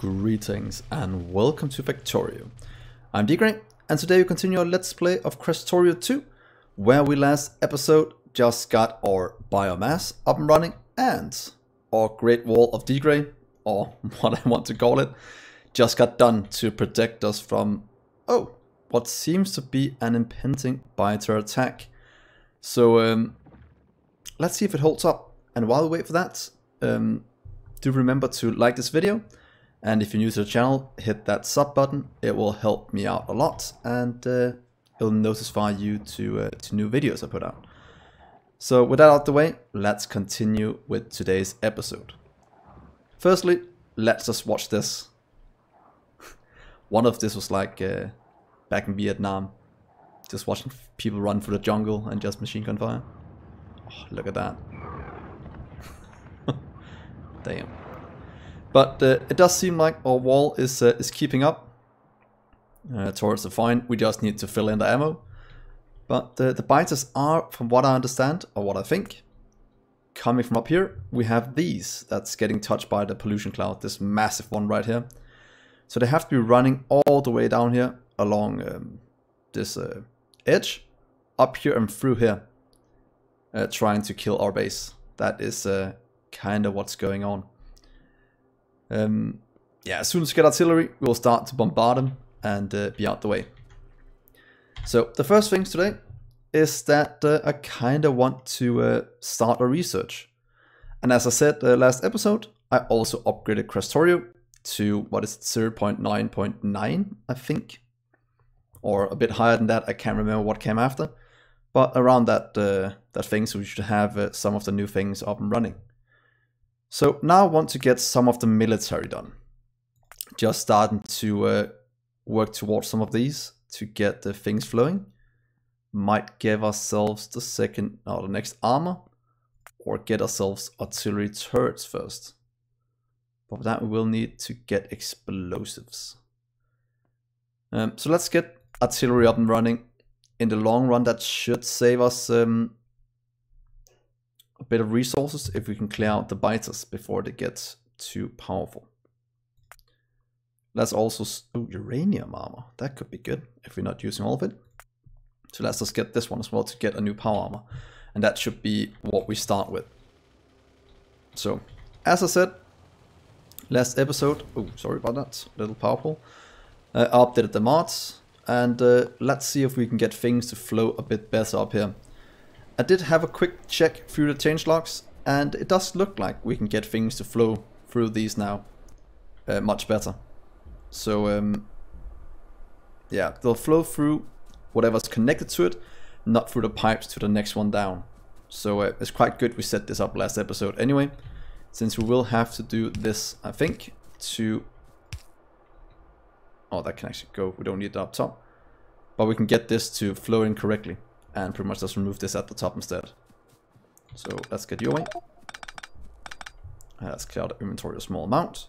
Greetings and welcome to Factorio. I'm Dgray and today we continue our let's play of Krastorio 2 where we last episode just got our biomass up and running and our Great Wall of Dgray, or what I want to call it, just got done to protect us from, oh, what seems to be an impending biter attack. So um, let's see if it holds up. And while we wait for that, um, do remember to like this video and if you're new to the channel, hit that sub button. It will help me out a lot and uh, it'll notify you to, uh, to new videos I put out. So with that out the way, let's continue with today's episode. Firstly, let's just watch this. One of this was like uh, back in Vietnam. Just watching people run through the jungle and just machine gun fire. Oh, look at that. Damn. But uh, it does seem like our wall is uh, is keeping up uh, towards the fine. We just need to fill in the ammo. But the, the biters are, from what I understand, or what I think, coming from up here. We have these that's getting touched by the pollution cloud, this massive one right here. So they have to be running all the way down here along um, this uh, edge, up here and through here, uh, trying to kill our base. That is uh, kind of what's going on. Um, yeah, as soon as we get artillery, we'll start to bombard them and uh, be out the way. So the first things today is that uh, I kind of want to uh, start a research. And as I said uh, last episode, I also upgraded Krastorio to what is it, 0.9.9, I think. Or a bit higher than that, I can't remember what came after. But around that, uh, that thing, so we should have uh, some of the new things up and running. So now I want to get some of the military done. Just starting to uh, work towards some of these to get the things flowing. Might give ourselves the second, or the next armor, or get ourselves artillery turrets first. But for that we will need to get explosives. Um, so let's get artillery up and running. In the long run that should save us um, bit of resources if we can clear out the biters before they get too powerful. Let's also, oh, uranium armor, that could be good if we're not using all of it. So let's just get this one as well to get a new power armor. And that should be what we start with. So, as I said, last episode, oh, sorry about that, little power pole. Uh, updated the mods, and uh, let's see if we can get things to flow a bit better up here. I did have a quick check through the change logs, and it does look like we can get things to flow through these now uh, much better. So, um, yeah, they'll flow through whatever's connected to it, not through the pipes to the next one down. So uh, it's quite good we set this up last episode anyway, since we will have to do this, I think, to... Oh, that can actually go, we don't need that up top. But we can get this to flow in correctly and pretty much just remove this at the top instead. So let's get you away. Let's clear out inventory a small amount.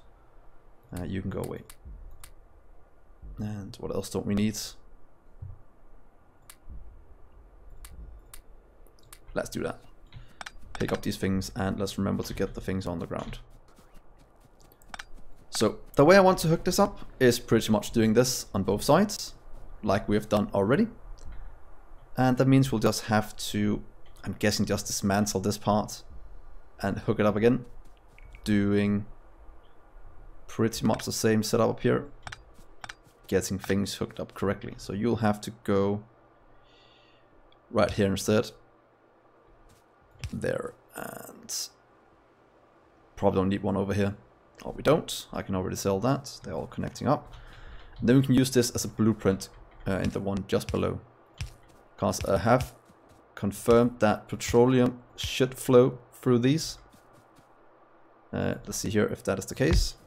Uh, you can go away. And what else don't we need? Let's do that. Pick up these things and let's remember to get the things on the ground. So the way I want to hook this up is pretty much doing this on both sides, like we have done already. And that means we'll just have to, I'm guessing just dismantle this part and hook it up again. Doing pretty much the same setup up here. Getting things hooked up correctly. So you'll have to go right here instead. There and probably don't need one over here. Oh, we don't. I can already sell that. They're all connecting up. And then we can use this as a blueprint uh, in the one just below because I have confirmed that petroleum should flow through these. Uh, let's see here if that is the case.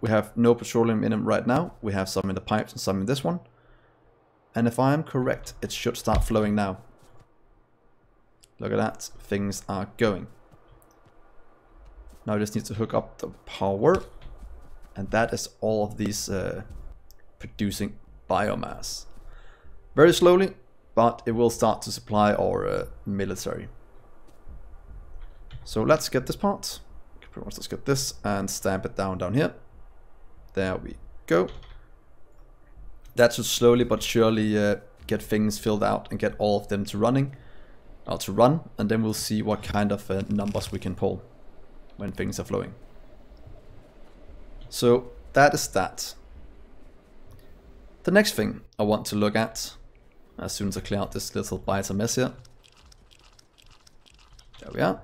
We have no petroleum in them right now. We have some in the pipes and some in this one. And if I am correct, it should start flowing now. Look at that, things are going. Now I just need to hook up the power. And that is all of these uh, producing biomass. Very slowly, but it will start to supply our uh, military. So let's get this part. Pretty much let's get this and stamp it down down here. There we go. That should slowly but surely uh, get things filled out and get all of them to running, or to run, and then we'll see what kind of uh, numbers we can pull when things are flowing. So that is that. The next thing I want to look at, as soon as I clear out this little biter mess here, there we are,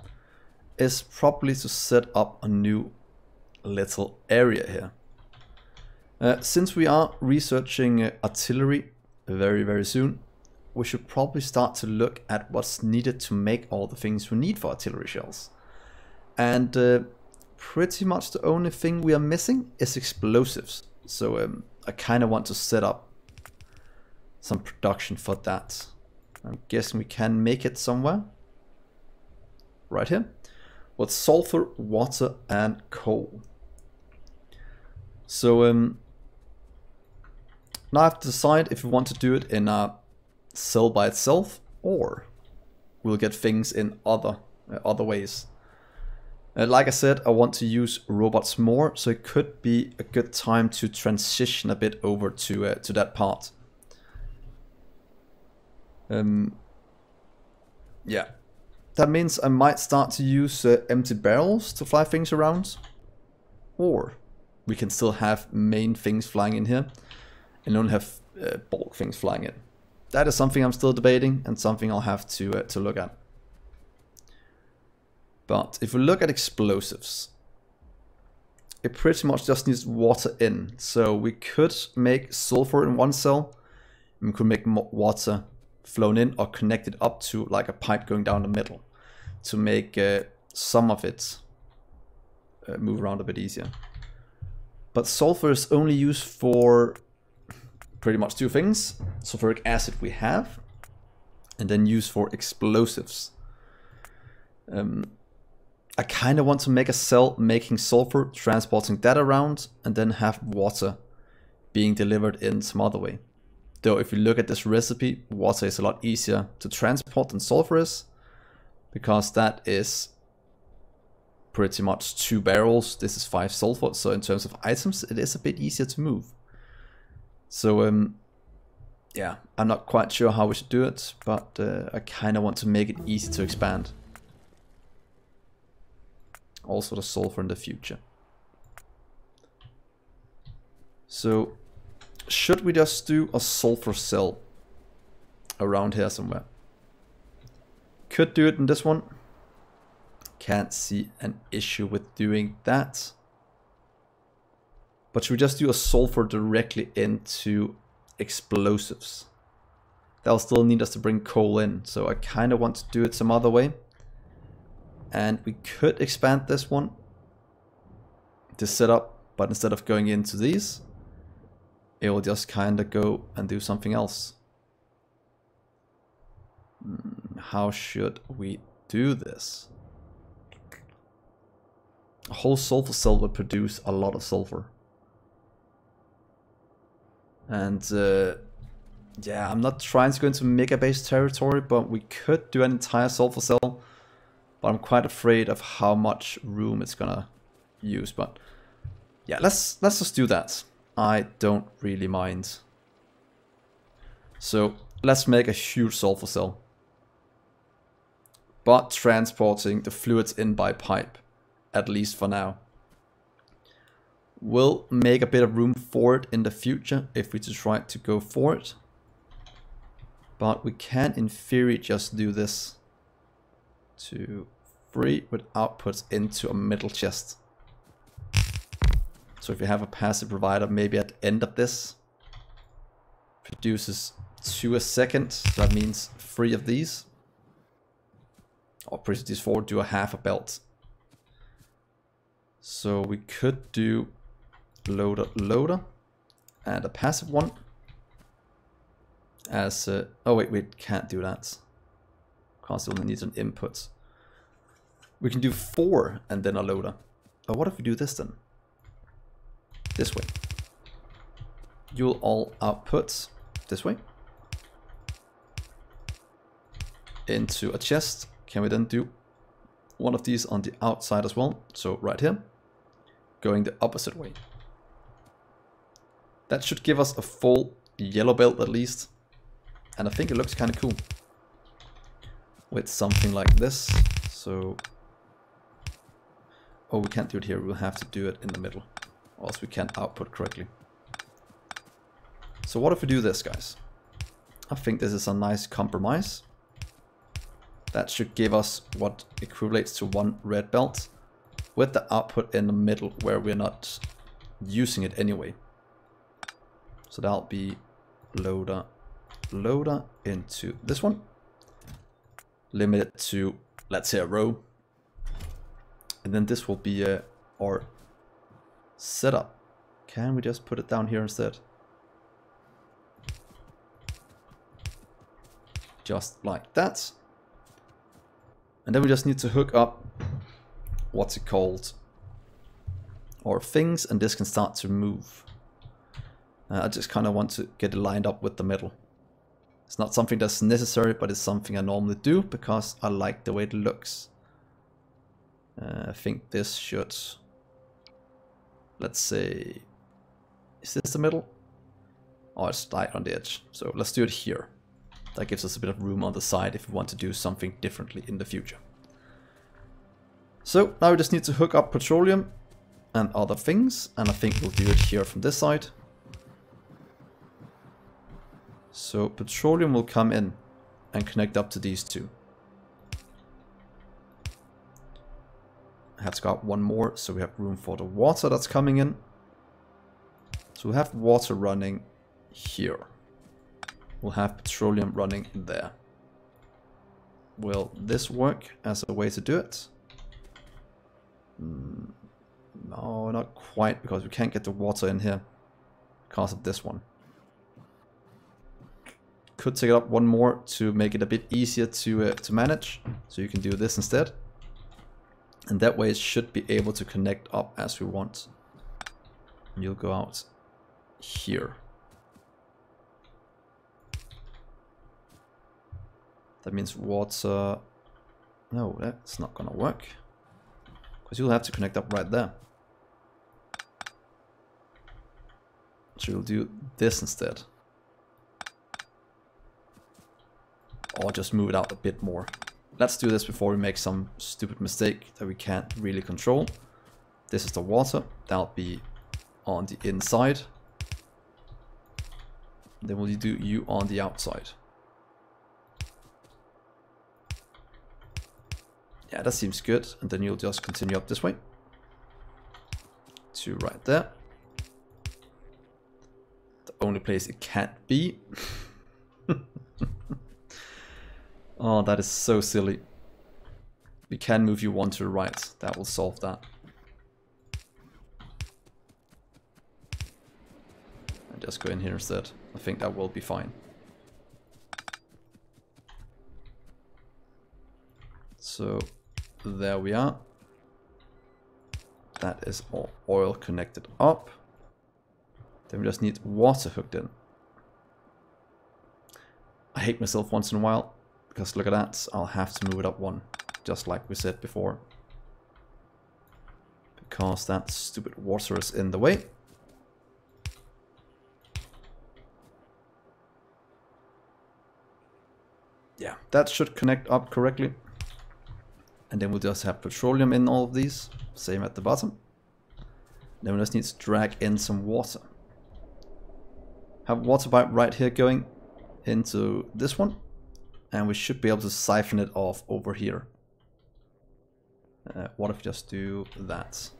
is probably to set up a new little area here. Uh, since we are researching uh, artillery very, very soon, we should probably start to look at what's needed to make all the things we need for artillery shells. And uh, pretty much the only thing we are missing is explosives. So um, I kind of want to set up some production for that. I'm guessing we can make it somewhere. Right here. With sulfur, water and coal. So um, now I have to decide if we want to do it in a cell by itself or we'll get things in other uh, other ways. Uh, like I said, I want to use robots more, so it could be a good time to transition a bit over to uh, to that part. Um, yeah, that means I might start to use uh, empty barrels to fly things around, or we can still have main things flying in here and only have uh, bulk things flying in. That is something I'm still debating and something I'll have to uh, to look at. But if we look at explosives, it pretty much just needs water in. So we could make sulfur in one cell, and we could make water flown in or connected up to like a pipe going down the middle to make uh, some of it uh, move around a bit easier. But sulfur is only used for pretty much two things. Sulfuric acid we have, and then used for explosives. Um, I kind of want to make a cell making sulfur, transporting that around, and then have water being delivered in some other way. Though if you look at this recipe, water is a lot easier to transport than sulfur is, because that is pretty much two barrels. This is five sulfur, so in terms of items, it is a bit easier to move. So um, yeah, I'm not quite sure how we should do it, but uh, I kind of want to make it easy to expand. Also the sulfur in the future. So should we just do a sulfur cell around here somewhere? Could do it in this one. Can't see an issue with doing that. But should we just do a sulfur directly into explosives? They'll still need us to bring coal in, so I kind of want to do it some other way. And we could expand this one, this setup, but instead of going into these, it will just kind of go and do something else. Hmm, how should we do this? A whole sulfur cell would produce a lot of sulfur. And uh, yeah, I'm not trying to go into mega base territory, but we could do an entire sulfur cell. But I'm quite afraid of how much room it's gonna use. But yeah, let's let's just do that. I don't really mind. So let's make a huge sulfur cell. But transporting the fluids in by pipe, at least for now. We'll make a bit of room for it in the future if we try to go for it. But we can in theory just do this to free with outputs into a middle chest. So if you have a passive provider, maybe at the end of this, produces two a second, so that means three of these. Or produce four, do a half a belt. So we could do loader loader and a passive one. As uh, oh wait we can't do that. Because only needs an input. We can do four and then a loader. But what if we do this then this way you'll all output this way into a chest can we then do one of these on the outside as well so right here going the opposite way That should give us a full yellow belt at least. And I think it looks kind of cool. With something like this. So... Oh, we can't do it here. We'll have to do it in the middle. Else we can't output correctly. So what if we do this, guys? I think this is a nice compromise. That should give us what equates to one red belt with the output in the middle where we're not using it anyway. So that'll be loader, loader into this one. Limit it to, let's say a row. And then this will be a, our setup. Can we just put it down here instead? Just like that. And then we just need to hook up, what's it called, or things, and this can start to move. Uh, I just kind of want to get it lined up with the middle. It's not something that's necessary, but it's something I normally do because I like the way it looks. Uh, I think this should, let's say, is this the middle? Oh, it's tight on the edge. So let's do it here. That gives us a bit of room on the side if we want to do something differently in the future. So now we just need to hook up petroleum and other things, and I think we'll do it here from this side. So petroleum will come in and connect up to these two. To got one more, so we have room for the water that's coming in. So we have water running here. We'll have petroleum running there. Will this work as a way to do it? Mm, no, not quite, because we can't get the water in here because of this one. Could take it up one more to make it a bit easier to, uh, to manage. So you can do this instead. And that way it should be able to connect up as we want. And you'll go out here. That means water... No, that's not gonna work. Because you'll have to connect up right there. So you'll do this instead. Or just move it out a bit more. Let's do this before we make some stupid mistake that we can't really control. This is the water. That'll be on the inside. Then we'll do you on the outside. Yeah, that seems good. And then you'll just continue up this way. To right there. The only place it can't be. oh, that is so silly. We can move you one to the right. That will solve that. And just go in here instead. I think that will be fine. So there we are. That is all oil connected up. Then we just need water hooked in. I hate myself once in a while, because look at that, I'll have to move it up one, just like we said before. Because that stupid water is in the way. Yeah, that should connect up correctly. And then we'll just have petroleum in all of these, same at the bottom. Then we just need to drag in some water. Have water pipe right here going into this one. And we should be able to siphon it off over here. Uh, what if we just do that?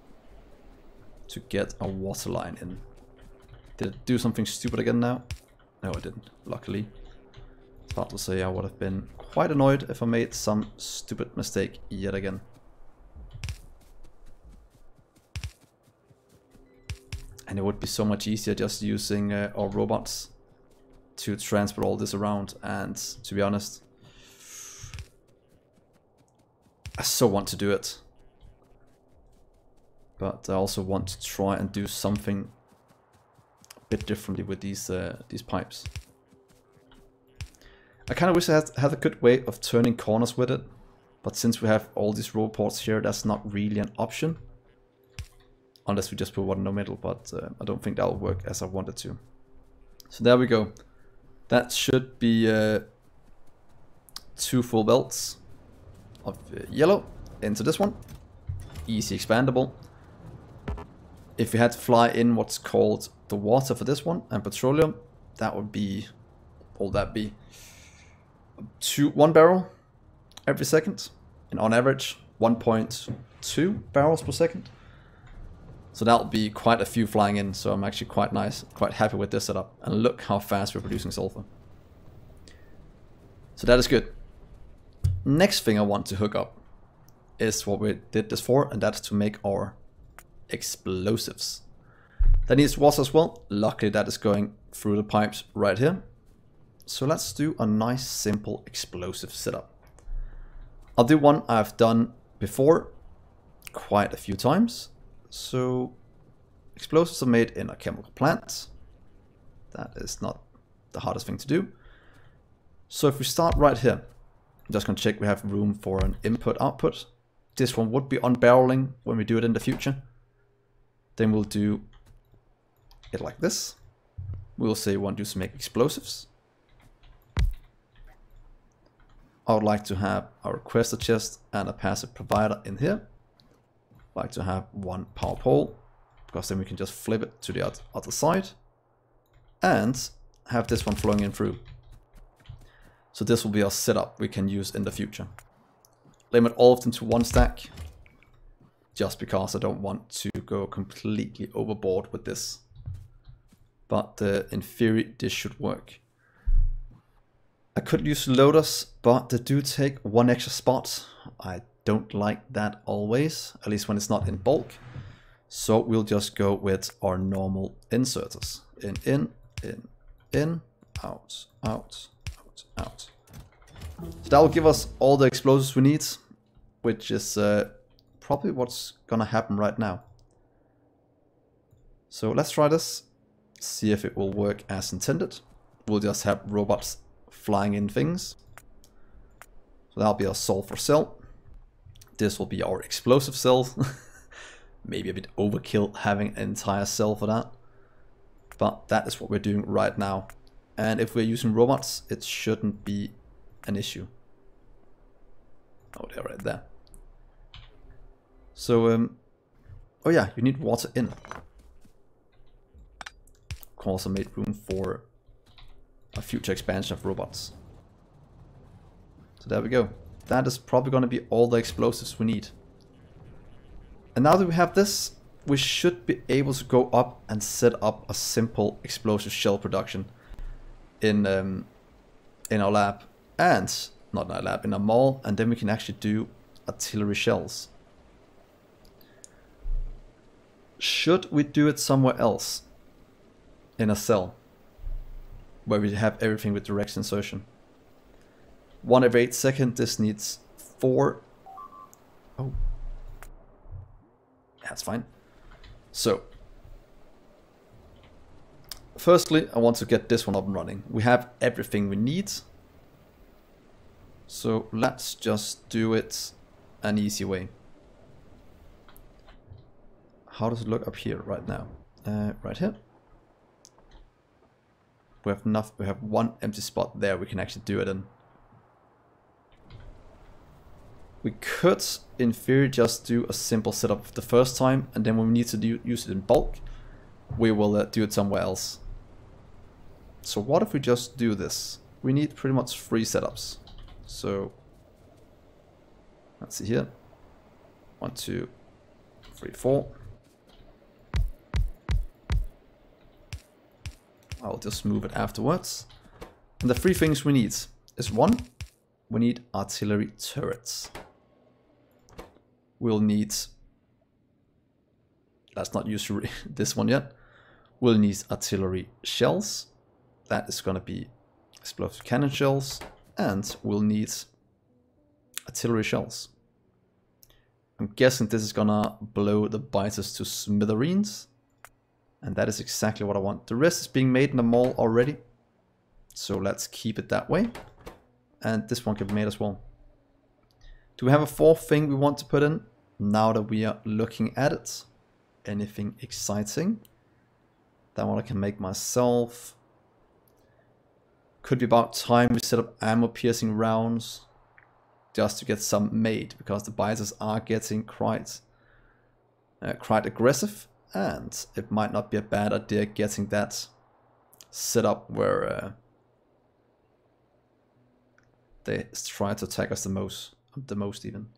To get a water line in. Did it do something stupid again now? No, it didn't, luckily. Hard to say I would have been quite annoyed if I made some stupid mistake yet again. And it would be so much easier just using uh, our robots to transport all this around. And to be honest, I so want to do it. But I also want to try and do something a bit differently with these uh, these pipes. I kind of wish I had, had a good way of turning corners with it. But since we have all these roboports here, that's not really an option. unless we just put one in the middle, but uh, I don't think that will work as I wanted to. So there we go. That should be uh, two full belts of uh, yellow into this one. Easy expandable. If we had to fly in what's called the water for this one and petroleum, that would be, all that be? Two, one barrel every second, and on average 1.2 barrels per second. So that'll be quite a few flying in, so I'm actually quite nice, quite happy with this setup. And look how fast we're producing sulfur. So that is good. Next thing I want to hook up is what we did this for, and that's to make our explosives. That needs water as well. Luckily that is going through the pipes right here. So let's do a nice simple explosive setup. I'll do one I've done before quite a few times. So explosives are made in a chemical plant. That is not the hardest thing to do. So if we start right here, I'm just going to check we have room for an input output. This one would be unbarreling when we do it in the future. Then we'll do it like this. We'll say we want to make explosives. I would like to have a requester chest and a passive provider in here. Like to have one power pole, because then we can just flip it to the other side. And have this one flowing in through. So this will be our setup we can use in the future. Limit all of them to one stack, just because I don't want to go completely overboard with this but uh, in theory this should work. I could use loaders, but they do take one extra spot. I don't like that always, at least when it's not in bulk. So we'll just go with our normal inserters. In, in, in, in, out, out, out, out. So that will give us all the explosives we need, which is uh, probably what's gonna happen right now. So let's try this see if it will work as intended. We'll just have robots flying in things. So that'll be our sulfur cell. This will be our explosive cell. Maybe a bit overkill having an entire cell for that. But that is what we're doing right now. And if we're using robots, it shouldn't be an issue. Oh, they're right there. So, um, oh yeah, you need water in also made room for a future expansion of robots. So there we go. That is probably going to be all the explosives we need. And now that we have this, we should be able to go up and set up a simple explosive shell production in um, in our lab. And, not in our lab, in our mall. And then we can actually do artillery shells. Should we do it somewhere else? in a cell where we have everything with direct insertion. One every eight second, this needs four. Oh. That's fine. So, firstly, I want to get this one up and running. We have everything we need. So let's just do it an easy way. How does it look up here right now? Uh, right here we have enough we have one empty spot there we can actually do it in we could in theory just do a simple setup the first time and then when we need to do, use it in bulk we will uh, do it somewhere else. So what if we just do this? We need pretty much three setups. So let's see here. One two three four. I'll just move it afterwards. And the three things we need is one, we need artillery turrets. We'll need, let's not use this one yet. We'll need artillery shells. That is going to be explosive cannon shells. And we'll need artillery shells. I'm guessing this is gonna blow the biters to smithereens. And that is exactly what I want. The rest is being made in the mall already. So let's keep it that way. And this one can be made as well. Do we have a fourth thing we want to put in? Now that we are looking at it. anything exciting. That one I can make myself. Could be about time we set up ammo piercing rounds just to get some made because the biters are getting quite uh, quite aggressive and it might not be a bad idea getting that set up where uh, they try to attack us the most the most even.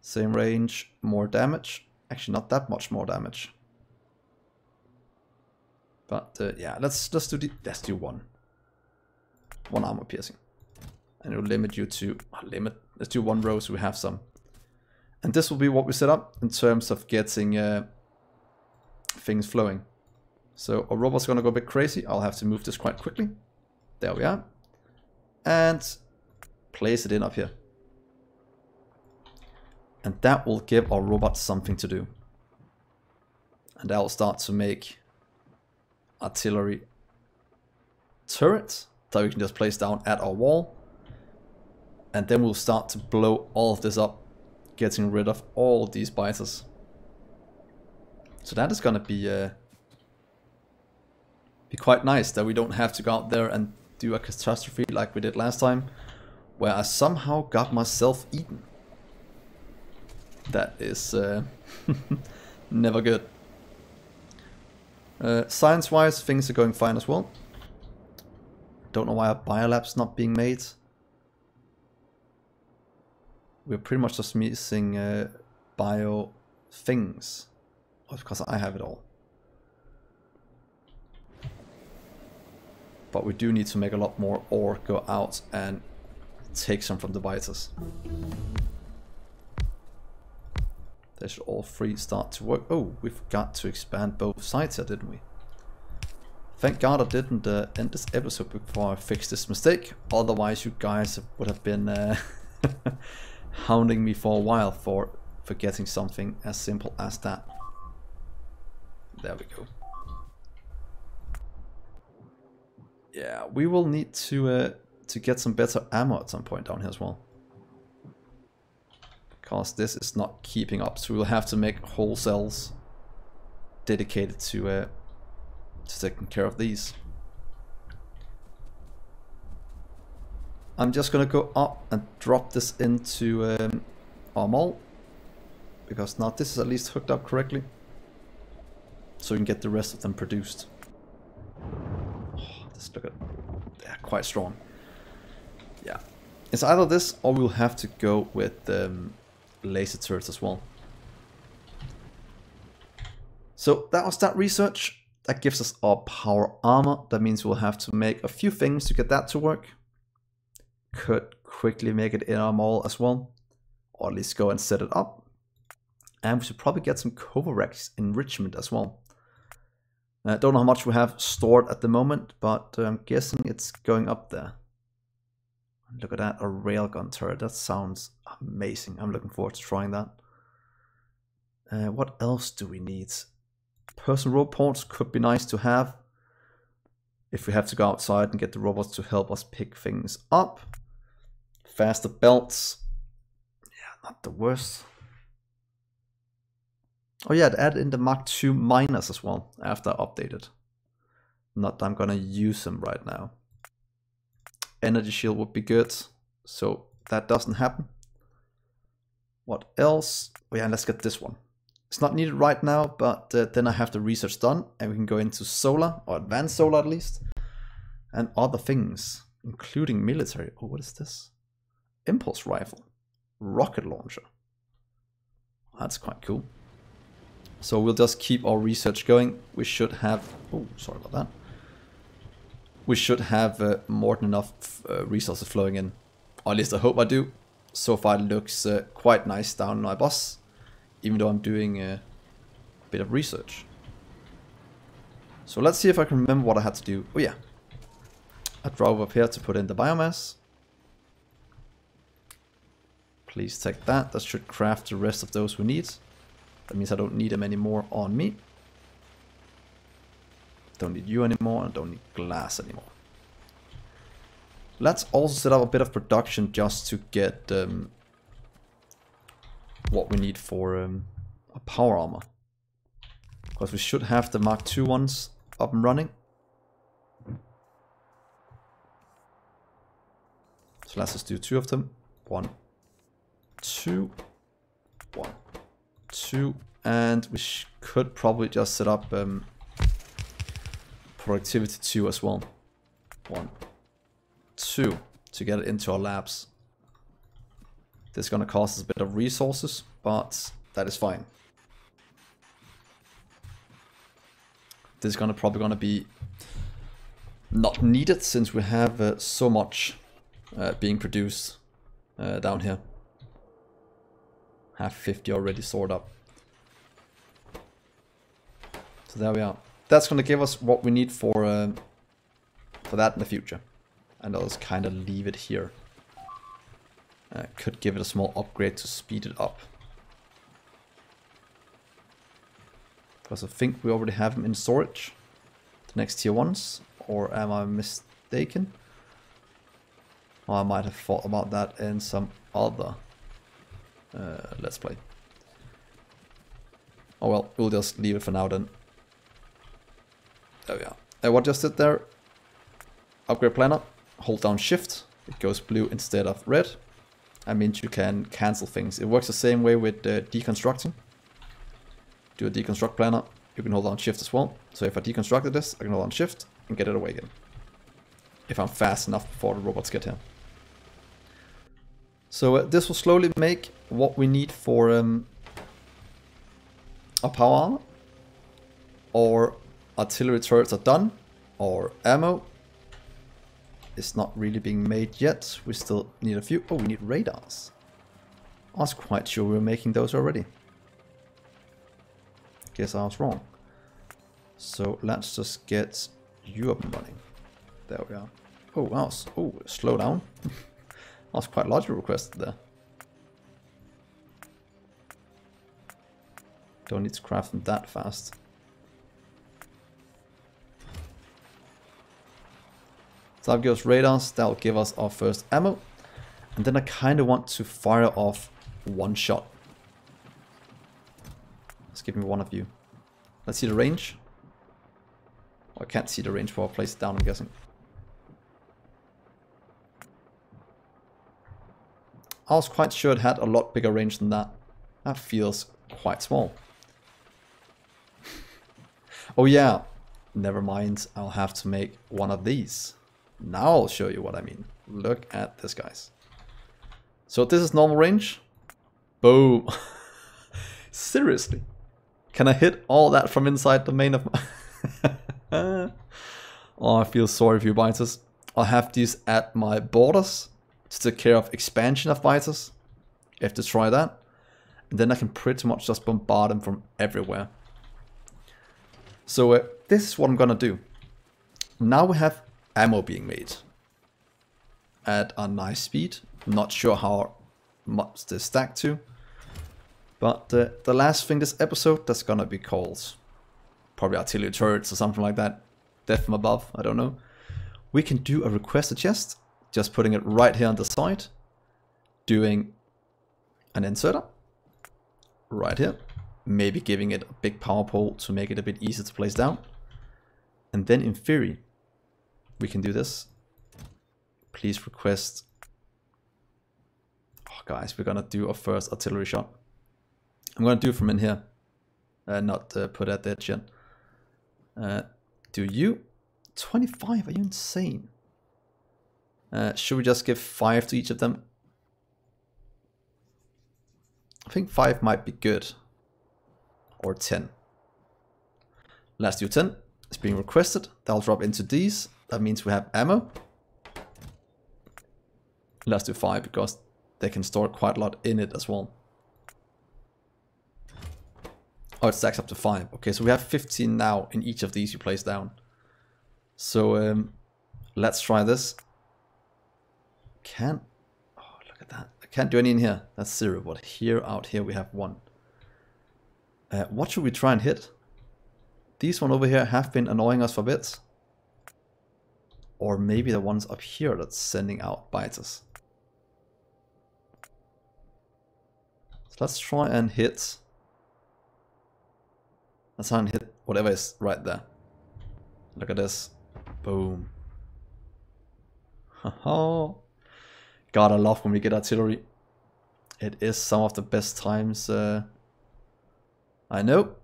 Same range more damage. Actually not that much more damage. But uh, yeah let's let's do the let's do one. One armor piercing. And it will limit you to uh, limit let's do one row so we have some. And this will be what we set up in terms of getting uh, things flowing. So our robot's gonna go a bit crazy. I'll have to move this quite quickly. There we are. And place it in up here. And that will give our robot something to do. And that will start to make artillery turret that we can just place down at our wall. And then we'll start to blow all of this up, getting rid of all of these biters. So that is gonna be uh, be quite nice that we don't have to go out there and do a catastrophe like we did last time, where I somehow got myself eaten. That is uh, never good. Uh, Science-wise, things are going fine as well. Don't know why a biolab's not being made we're pretty much just missing uh, bio things because I have it all. But we do need to make a lot more or go out and take some from the biters. They should all three start to work. Oh, we've got to expand both sides here, didn't we? Thank God I didn't uh, end this episode before I fixed this mistake. Otherwise you guys would have been uh, hounding me for a while for forgetting something as simple as that. There we go. Yeah, we will need to uh, to get some better ammo at some point down here as well. Because this is not keeping up, so we'll have to make whole cells dedicated to, uh, to taking care of these. I'm just gonna go up and drop this into um, our mall because now this is at least hooked up correctly so we can get the rest of them produced. Oh, look at they're quite strong. Yeah, it's either this or we'll have to go with um, laser turrets as well. So that was that research. That gives us our power armor. That means we'll have to make a few things to get that to work could quickly make it in our mall as well, or at least go and set it up. And we should probably get some Kovarex enrichment as well. I uh, don't know how much we have stored at the moment, but I'm guessing it's going up there. Look at that, a railgun turret. That sounds amazing. I'm looking forward to trying that. Uh, what else do we need? Personal roboports could be nice to have. If we have to go outside and get the robots to help us pick things up. Faster belts. Yeah, not the worst. Oh yeah, added in the Mark II miners as well after updated. Not that I'm gonna use them right now. Energy shield would be good, so that doesn't happen. What else? Oh yeah, let's get this one. It's not needed right now, but uh, then I have the research done and we can go into solar, or advanced solar at least, and other things, including military. Oh, what is this? impulse rifle, rocket launcher. That's quite cool. So we'll just keep our research going. We should have... Oh, sorry about that. We should have uh, more than enough uh, resources flowing in. Or at least I hope I do. So far it looks uh, quite nice down my boss. Even though I'm doing a bit of research. So let's see if I can remember what I had to do. Oh yeah. I drove up here to put in the biomass. Please take that. That should craft the rest of those we need. That means I don't need them anymore on me. Don't need you anymore, and don't need glass anymore. Let's also set up a bit of production just to get um, what we need for um, a power armor. Because we should have the Mark II ones up and running. So let's just do two of them. One, two, one, two, and we could probably just set up um, productivity 2 as well. One, two, to get it into our labs. This is going to cost us a bit of resources, but that is fine. This is gonna probably going to be not needed since we have uh, so much uh, being produced uh, down here. Have 50 already stored up. So there we are. That's going to give us what we need for uh, for that in the future. And I'll just kind of leave it here. Uh, could give it a small upgrade to speed it up. Because I think we already have them in storage. The next tier ones. Or am I mistaken? Or I might have thought about that in some other uh, Let's Play. Oh well, we'll just leave it for now then. There we are. What just did there? Upgrade planner. Hold down shift. It goes blue instead of red. That means you can cancel things. It works the same way with uh, deconstructing. Do a deconstruct planner. You can hold down shift as well. So if I deconstructed this, I can hold down shift and get it away again. If I'm fast enough before the robots get here. So uh, this will slowly make what we need for um, a power armor. Or artillery turrets are done. Or ammo is not really being made yet. We still need a few. Oh, we need radars. I was quite sure we were making those already. Guess I was wrong. So let's just get you up and running. There we are. Oh, wow. Oh, slow down. That's quite a large request there. Don't need to craft them that fast. Gives radars, that'll give us our first ammo. And then I kind of want to fire off one shot. Let's give me one of you. Let's see the range. Oh, I can't see the range before I place down, I'm guessing. I was quite sure it had a lot bigger range than that. That feels quite small. oh yeah, never mind, I'll have to make one of these. Now I'll show you what I mean. Look at this, guys. So this is normal range. Boom. Seriously. Can I hit all that from inside the main of my... oh, I feel sorry for you, biters. I'll have these at my borders to take care of expansion of biters. You have to try that. And then I can pretty much just bombard them from everywhere. So uh, this is what I'm gonna do. Now we have ammo being made at a nice speed. Not sure how much they stack to. But uh, the last thing this episode, that's gonna be called probably artillery turrets or something like that. Death from above, I don't know. We can do a request a chest just putting it right here on the side, doing an inserter right here, maybe giving it a big power pole to make it a bit easier to place down. And then in theory, we can do this. Please request. Oh, guys, we're gonna do a first artillery shot. I'm gonna do from in here, uh, not uh, put at the edge yet. Uh, do you? 25, are you insane? Uh, should we just give 5 to each of them? I think 5 might be good. Or 10. Let's do 10. It's being requested. That'll drop into these. That means we have ammo. Let's do 5 because they can store quite a lot in it as well. Oh, it stacks up to 5. Okay, so we have 15 now in each of these you place down. So um, let's try this. Can't... Oh, look at that. I can't do any in here. That's zero. But here, out here, we have one. Uh, what should we try and hit? These one over here have been annoying us for bits. Or maybe the ones up here that's sending out biters. So let's try and hit Let's try and hit whatever is right there. Look at this. Boom. Haha. God, I love when we get artillery. It is some of the best times. Uh, I know.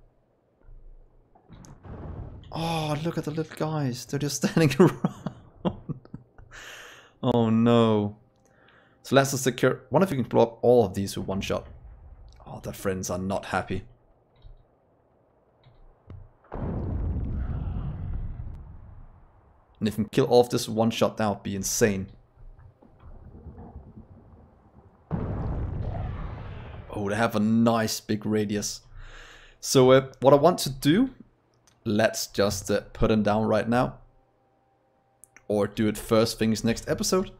Oh, look at the little guys. They're just standing around. Oh no. So let's just secure. One if you can blow up all of these with one shot. Oh, their friends are not happy. And if we can kill all of this one shot, that would be insane. Oh, they have a nice big radius. So uh, what I want to do, let's just uh, put them down right now. Or do it first things next episode.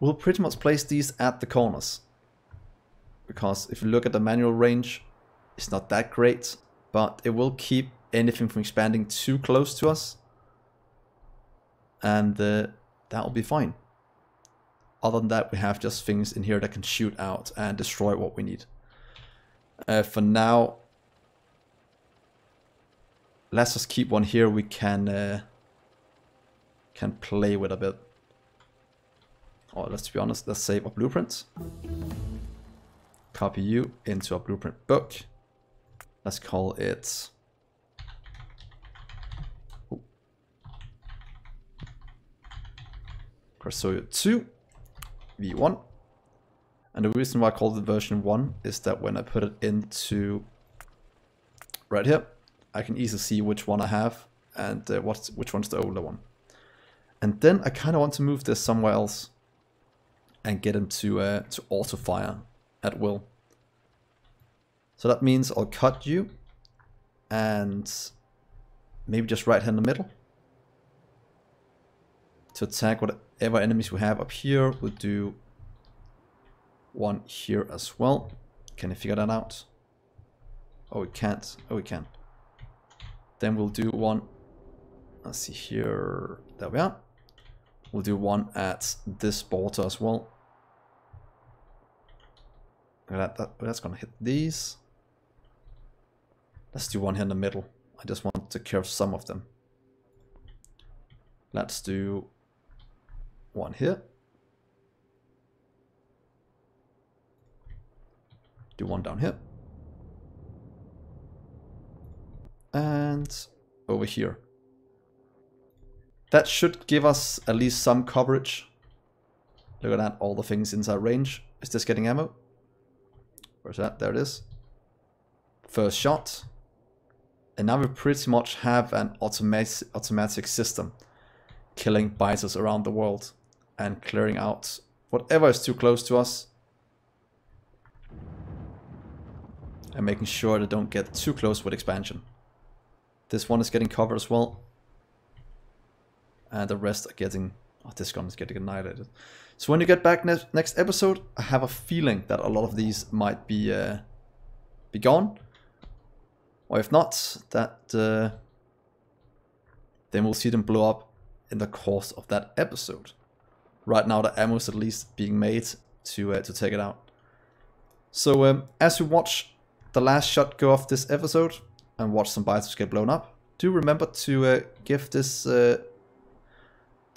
We'll pretty much place these at the corners. Because if you look at the manual range, it's not that great. But it will keep anything from expanding too close to us. And uh, that will be fine. Other than that, we have just things in here that can shoot out and destroy what we need. Uh, for now, let's just keep one here we can uh, can play with a bit. Or let's be honest, let's save a blueprint. Copy you into a blueprint book. Let's call it Krastorio 2 v1. And the reason why I call it version 1 is that when I put it into right here, I can easily see which one I have and uh, what's, which one's the older one. And then I kind of want to move this somewhere else and get him to, uh, to auto fire at will. So that means I'll cut you and maybe just right here in the middle to attack whatever enemies we have up here. We'll do one here as well. Can I figure that out? Oh, we can't. Oh, we can. Then we'll do one. Let's see here. There we are. We'll do one at this border as well. That, that, that's gonna hit these. Let's do one here in the middle. I just want to curve some of them. Let's do one here. Do one down here. And over here. That should give us at least some coverage. Look at that, all the things inside range. Is this getting ammo? Where's that? There it is. First shot. And now we pretty much have an automatic, automatic system killing biters around the world and clearing out whatever is too close to us and making sure they don't get too close with expansion. This one is getting covered as well. And the rest are getting... Oh, this gun is getting annihilated. So when you get back ne next episode, I have a feeling that a lot of these might be, uh, be gone. Or if not, that uh, then we'll see them blow up in the course of that episode. Right now the ammo is at least being made to, uh, to take it out. So um, as you watch the last shot go off this episode and watch some biters get blown up, do remember to uh, give this uh,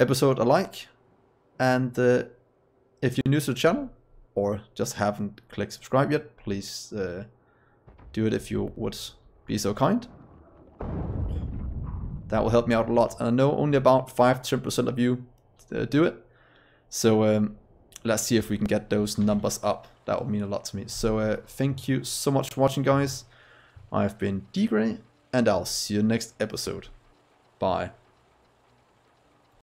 episode a like. And uh, if you're new to the channel or just haven't clicked subscribe yet, please uh, do it if you would be so kind. That will help me out a lot. And I know only about 5-10% of you uh, do it. So um, let's see if we can get those numbers up. That would mean a lot to me. So uh, thank you so much for watching, guys. I've been D-Gray, and I'll see you next episode. Bye.